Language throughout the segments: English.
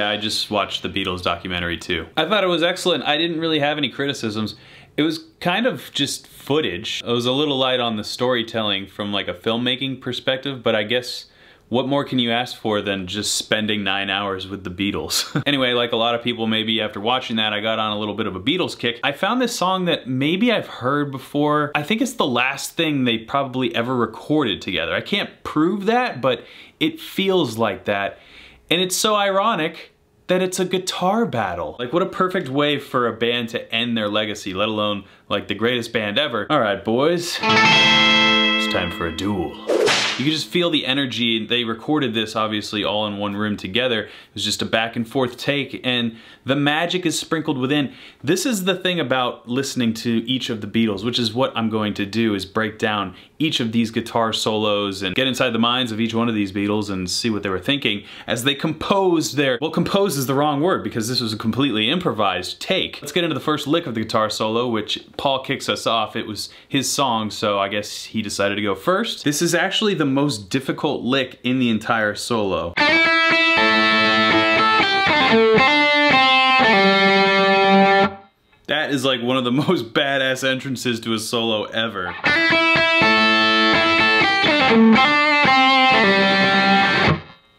I just watched the Beatles documentary too. I thought it was excellent. I didn't really have any criticisms. It was kind of just footage. It was a little light on the storytelling from like a filmmaking perspective, but I guess what more can you ask for than just spending nine hours with the Beatles? anyway, like a lot of people, maybe after watching that, I got on a little bit of a Beatles kick. I found this song that maybe I've heard before. I think it's the last thing they probably ever recorded together. I can't prove that, but it feels like that. And it's so ironic that it's a guitar battle. Like what a perfect way for a band to end their legacy, let alone like the greatest band ever. All right, boys, it's time for a duel. You can just feel the energy. They recorded this obviously all in one room together. It was just a back and forth take and the magic is sprinkled within. This is the thing about listening to each of the Beatles, which is what I'm going to do is break down each of these guitar solos and get inside the minds of each one of these Beatles and see what they were thinking as they composed their, well compose is the wrong word because this was a completely improvised take. Let's get into the first lick of the guitar solo, which Paul kicks us off. It was his song, so I guess he decided to go first. This is actually the most difficult lick in the entire solo. That is like one of the most badass entrances to a solo ever.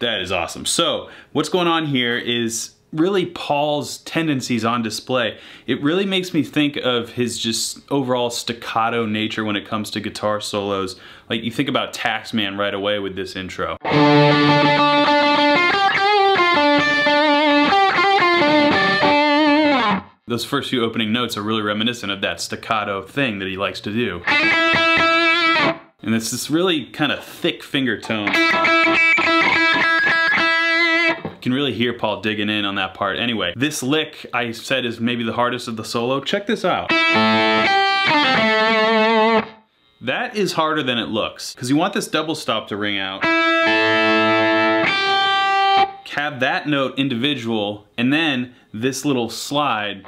That is awesome. So what's going on here is really Paul's tendencies on display. It really makes me think of his just overall staccato nature when it comes to guitar solos. Like you think about Taxman right away with this intro. Those first few opening notes are really reminiscent of that staccato thing that he likes to do. And it's this really kind of thick finger tone can really hear Paul digging in on that part. Anyway, this lick I said is maybe the hardest of the solo. Check this out. That is harder than it looks because you want this double stop to ring out. Have that note individual and then this little slide.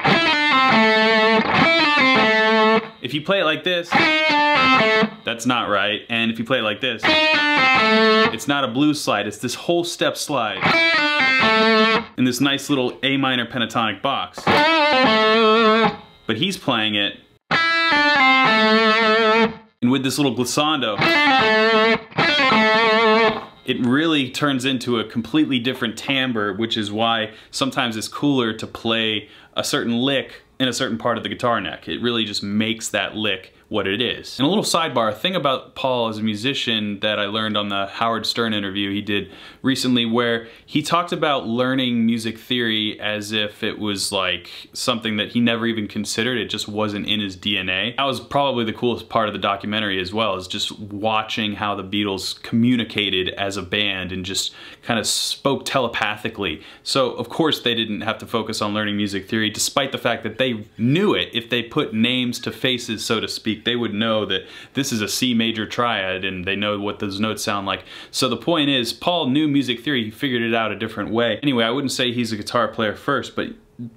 If you play it like this, that's not right. And if you play it like this, it's not a blues slide, it's this whole step slide in this nice little A minor pentatonic box. But he's playing it and with this little glissando it really turns into a completely different timbre, which is why sometimes it's cooler to play a certain lick in a certain part of the guitar neck. It really just makes that lick what it is. And a little sidebar, a thing about Paul as a musician that I learned on the Howard Stern interview he did recently where he talked about learning music theory as if it was like something that he never even considered, it just wasn't in his DNA. That was probably the coolest part of the documentary as well, is just watching how the Beatles communicated as a band and just kind of spoke telepathically. So of course they didn't have to focus on learning music theory despite the fact that they knew it if they put names to faces, so to speak they would know that this is a C major triad and they know what those notes sound like. So the point is, Paul knew music theory, he figured it out a different way. Anyway, I wouldn't say he's a guitar player first, but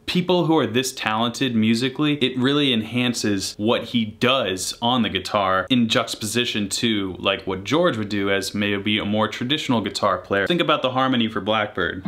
people who are this talented musically, it really enhances what he does on the guitar in juxtaposition to like what George would do as maybe a more traditional guitar player. Think about the harmony for Blackbird.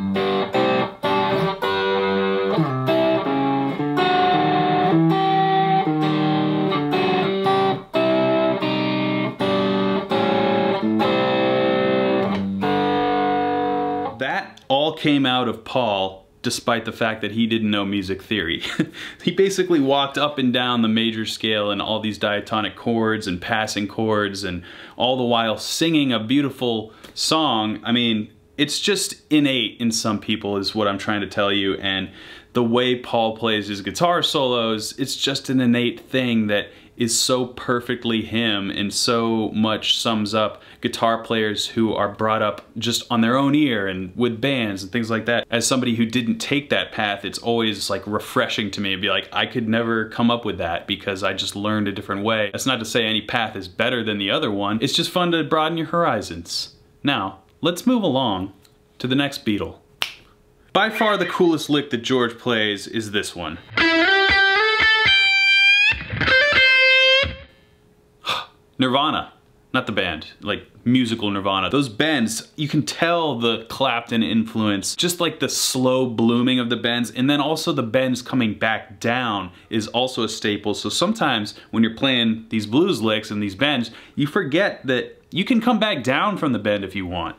Came out of Paul despite the fact that he didn't know music theory. he basically walked up and down the major scale and all these diatonic chords and passing chords and all the while singing a beautiful song. I mean, it's just innate in some people is what I'm trying to tell you and the way Paul plays his guitar solos, it's just an innate thing that is so perfectly him and so much sums up guitar players who are brought up just on their own ear and with bands and things like that. As somebody who didn't take that path, it's always like refreshing to me to be like, I could never come up with that because I just learned a different way. That's not to say any path is better than the other one. It's just fun to broaden your horizons. Now, let's move along to the next Beatle. By far the coolest lick that George plays is this one. Nirvana. not the band, like musical Nirvana. Those bends, you can tell the Clapton influence, just like the slow blooming of the bends, and then also the bends coming back down is also a staple. So sometimes when you're playing these blues licks and these bends, you forget that you can come back down from the bend if you want.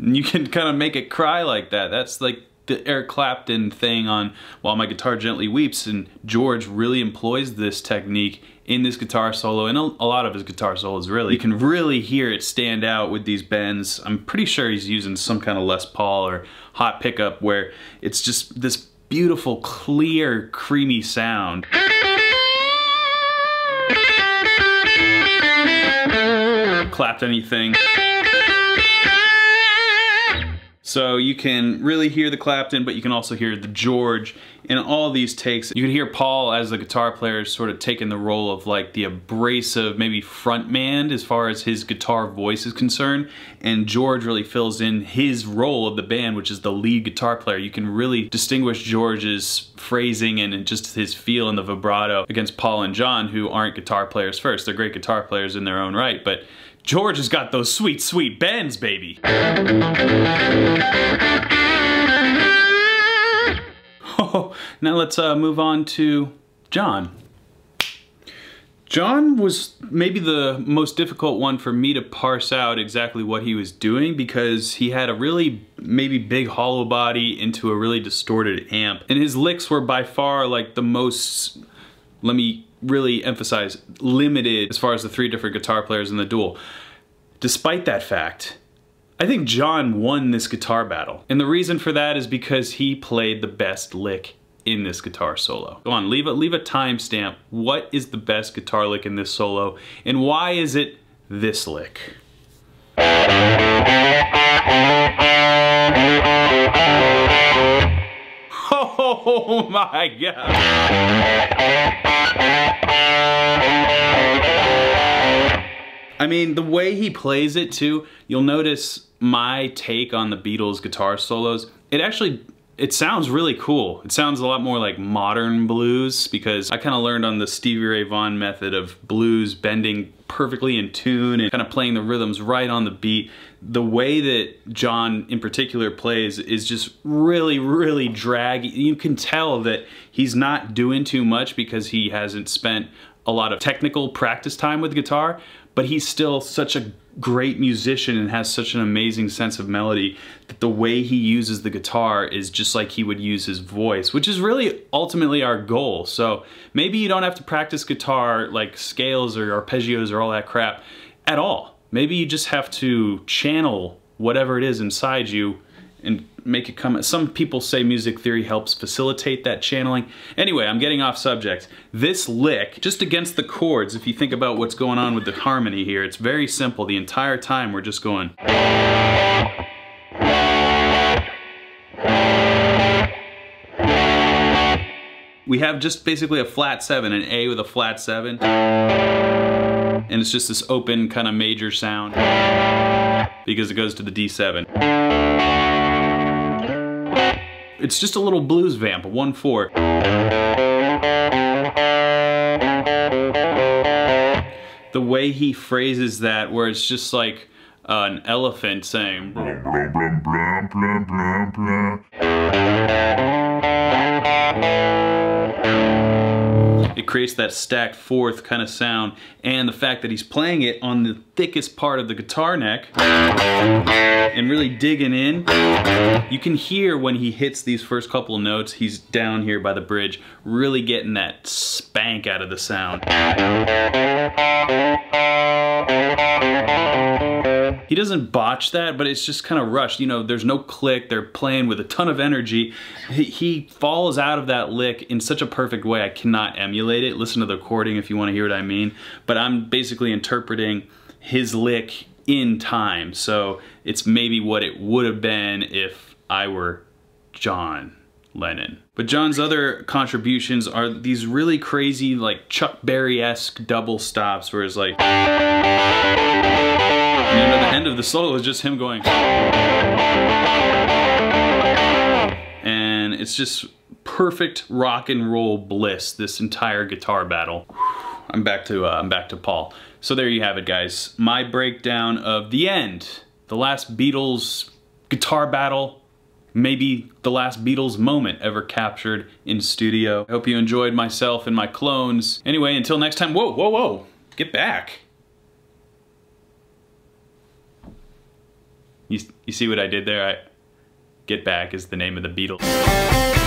You can kind of make it cry like that. That's like the Eric Clapton thing on While My Guitar Gently Weeps, and George really employs this technique in this guitar solo, and a, a, lot of his guitar solos really. You can really hear it stand out with these bends. I'm pretty sure he's using some kind of Les Paul or hot pickup where it's just this beautiful, clear, creamy sound. Clapped anything. So you can really hear the Clapton, but you can also hear the George in all these takes. You can hear Paul as the guitar player sort of taking the role of like the abrasive, maybe front man as far as his guitar voice is concerned. And George really fills in his role of the band, which is the lead guitar player. You can really distinguish George's phrasing and just his feel and the vibrato against Paul and John, who aren't guitar players first. They're great guitar players in their own right, but George has got those sweet, sweet bends, baby. Oh, now let's uh, move on to John. John was maybe the most difficult one for me to parse out exactly what he was doing because he had a really maybe big hollow body into a really distorted amp. And his licks were by far like the most, let me really emphasize limited as far as the three different guitar players in the duel. Despite that fact, I think John won this guitar battle. And the reason for that is because he played the best lick in this guitar solo. Go on, leave a, leave a timestamp. What is the best guitar lick in this solo? And why is it this lick? Oh my god. I mean, the way he plays it too, you'll notice my take on the Beatles guitar solos. It actually, it sounds really cool. It sounds a lot more like modern blues because I kind of learned on the Stevie Ray Vaughan method of blues bending perfectly in tune and kind of playing the rhythms right on the beat. The way that John in particular plays is just really, really draggy. You can tell that he's not doing too much because he hasn't spent a lot of technical practice time with guitar, but he's still such a great musician and has such an amazing sense of melody that the way he uses the guitar is just like he would use his voice, which is really ultimately our goal. So maybe you don't have to practice guitar like scales or arpeggios or all that crap at all. Maybe you just have to channel whatever it is inside you and make it come. Some people say music theory helps facilitate that channeling. Anyway, I'm getting off subject. This lick, just against the chords, if you think about what's going on with the harmony here, it's very simple. The entire time we're just going. We have just basically a flat seven, an A with a flat seven. And it's just this open kind of major sound because it goes to the D7. It's just a little blues vamp, 1-4. The way he phrases that, where it's just like uh, an elephant saying creates that stacked fourth kind of sound. And the fact that he's playing it on the thickest part of the guitar neck and really digging in you can hear when he hits these first couple of notes he's down here by the bridge really getting that spank out of the sound he doesn't botch that, but it's just kind of rushed. You know, there's no click. They're playing with a ton of energy. He, he falls out of that lick in such a perfect way. I cannot emulate it. Listen to the recording if you want to hear what I mean. But I'm basically interpreting his lick in time. So it's maybe what it would have been if I were John Lennon. But John's other contributions are these really crazy, like Chuck Berry-esque double stops where it's like... And then at the end of the solo is just him going. And it's just perfect rock and roll bliss, this entire guitar battle. I'm back to uh, I'm back to Paul. So there you have it, guys. My breakdown of the end, the last Beatles guitar battle, maybe the last Beatles moment ever captured in studio. I hope you enjoyed myself and my clones. Anyway, until next time. Whoa, whoa, whoa! Get back. You, you see what I did there? I, Get Back is the name of the Beatles.